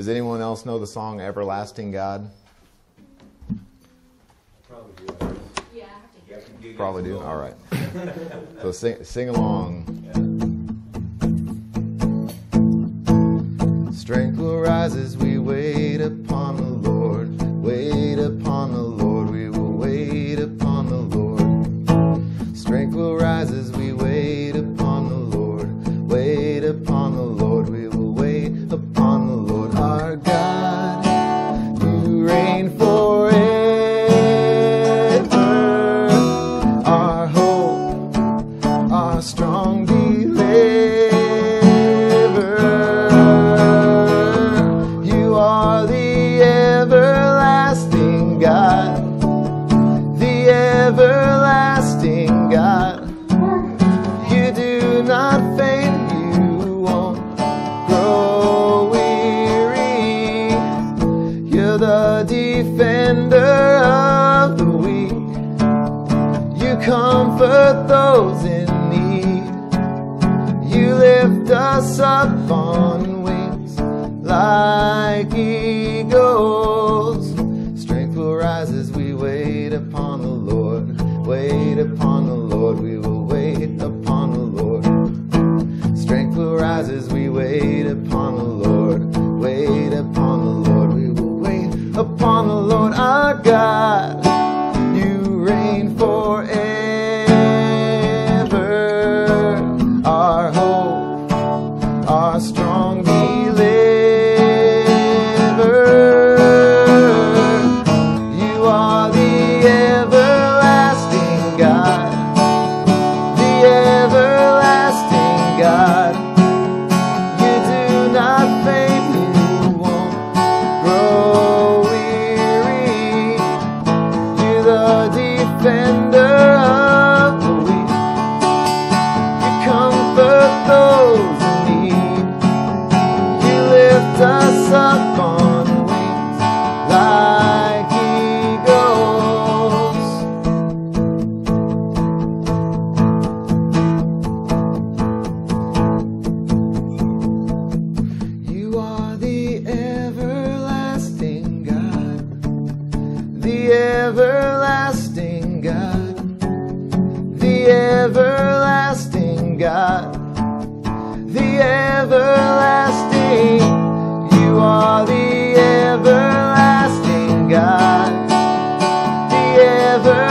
Does anyone else know the song Everlasting God? Probably do. Yeah. Probably do. All right. so sing, sing along. Yeah. Strength will rise as we wait upon the Lord. everlasting God. You do not fade, you won't grow weary. You're the defender of the weak. You comfort those in need. You lift us up on wings like eagles. upon of the weak. You comfort those in need. You lift us up on wings like eagles. You are the everlasting God, the everlasting the everlasting God, the everlasting. You are the everlasting God, the everlasting.